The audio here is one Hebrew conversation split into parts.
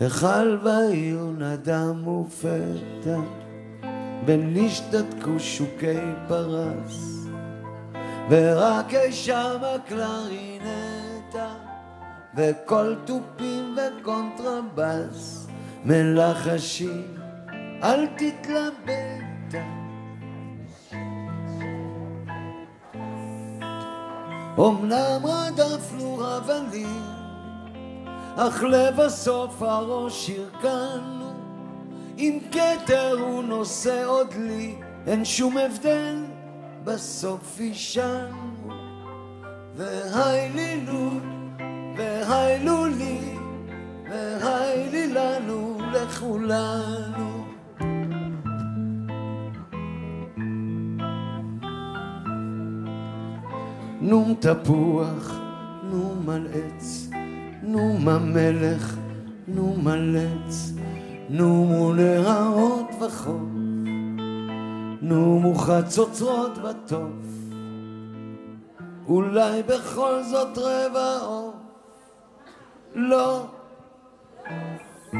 החל בעיון אדם ופתע, בין נשתתקו שוקי פרס, ורק אי שם הקלרינטה, וכל תופים וקונטרבס, מלחשים, אל תתלבט. אמנם רדפנו רבנים, אך לבסוף הראש הרכנו, אם כתר הוא נושא עוד לי, אין שום הבדל, בסוף אישנו. והי לי לו, והי לו לי, והי לי לנו, לכולנו. נום תפוח, נום על עץ, נום המלך, נום מלץ, נומו נהרות וחוף, נומו חצוצרות בתוף, אולי בכל זאת רבע עוף, לא,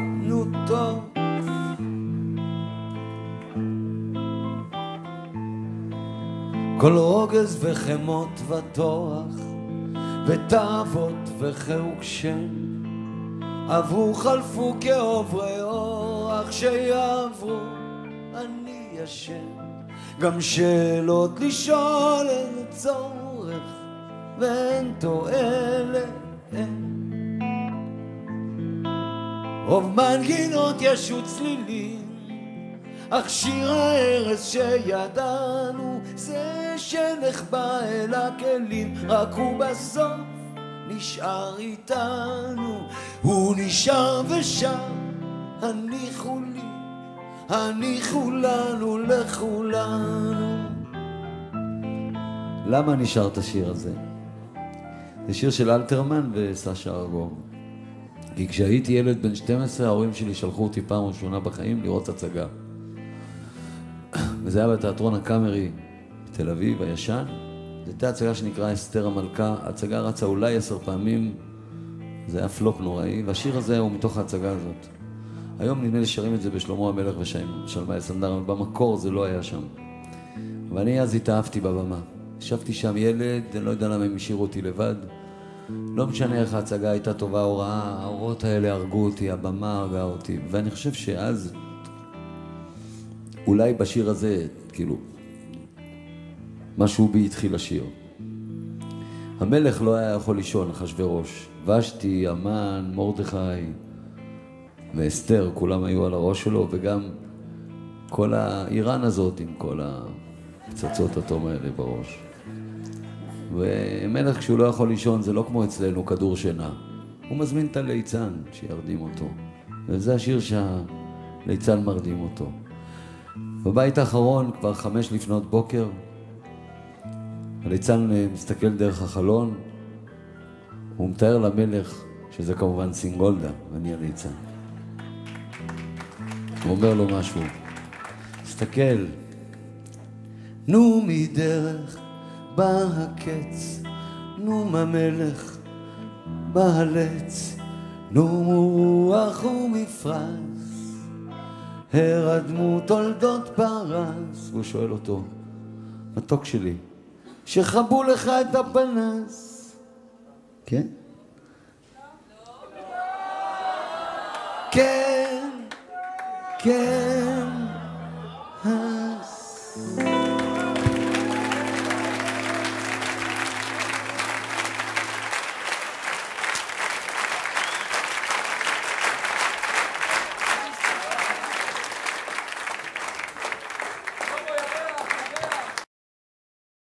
נו טוב. כל רוגז וחמות וטורח, ותאוות וחירוק שם, עברו חלפו כעוברי אורח שיעברו, אני ישן. גם שאלות לשאול אין צורך, ואין תועלת, אין. רוב מנגינות ישו צלילים, אך שיר הארז שידענו זה שנחבא אל הכלים, רק הוא בסוף נשאר איתנו. הוא נשאר ושר, הניחו לי, הניחו לנו, לכולנו. למה נשאר את השיר הזה? זה שיר של אלתרמן וסשה ארגוב. כי כשהייתי ילד בן 12, ההורים שלי שלחו אותי פעם ראשונה בחיים לראות הצגה. וזה היה בתיאטרון הקאמרי בתל אביב, הישן. זו הייתה הצגה שנקרא אסתר המלכה. ההצגה רצה אולי עשר פעמים, זה היה פלופ נוראי, והשיר הזה הוא מתוך ההצגה הזאת. היום נדמה לי שרים את זה בשלמה המלך ושלמאי סנדר, אבל במקור זה לא היה שם. ואני אז התאהבתי בבמה. ישבתי שם ילד, אני לא יודע למה הם השאירו אותי לבד. לא משנה איך ההצגה הייתה טובה או רעה, האורות האלה הרגו אותי, הבמה הרגה אותי. ואני חושב שאז, אולי בשיר הזה, כאילו, משהו בי התחיל לשיר. המלך לא היה יכול לישון, אחשוורוש. ושתי, המן, מרדכי ואסתר, כולם היו על הראש שלו, וגם כל האיראן הזאת עם כל הפצצות אטום האלה בראש. ומלך כשהוא לא יכול לישון זה לא כמו אצלנו כדור שינה. הוא מזמין את הליצן שירדים אותו. וזה השיר שהליצן מרדים אותו. בבית האחרון, כבר חמש לפנות בוקר, הליצן אה, מסתכל דרך החלון, הוא מתאר למלך, שזה כמובן סינגולדה, ואני הליצן. הוא אומר לו משהו, תסתכל, נו מדרך בא הקץ, נו המלך בא הלץ, נו רוח ומפרש, הרדמו תולדות פרס. והוא שואל אותו, מתוק שלי, שכבו לך את הפנס. כן? כן, כן.